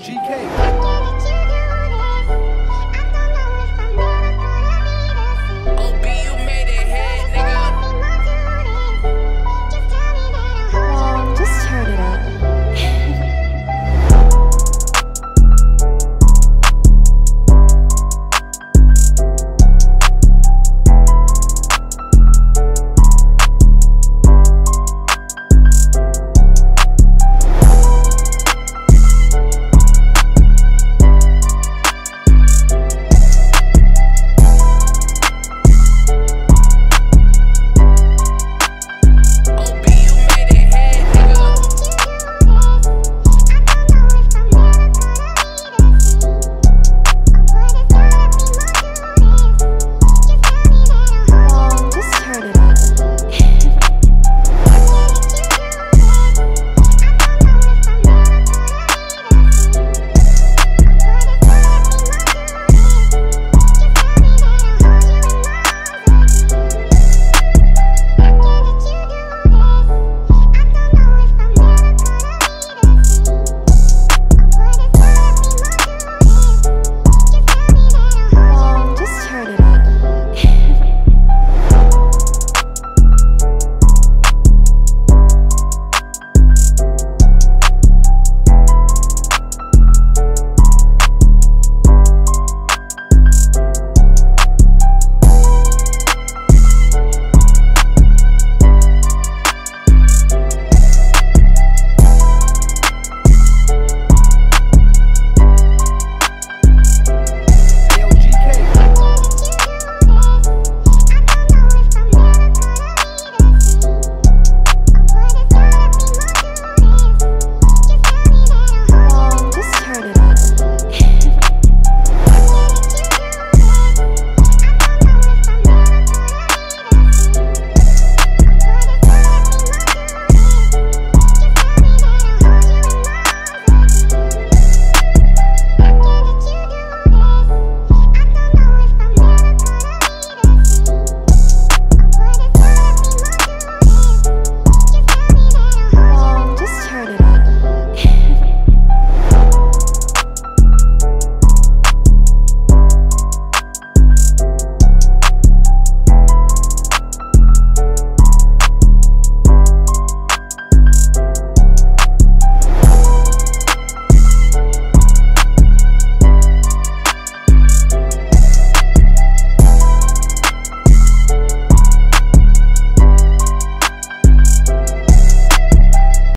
GK.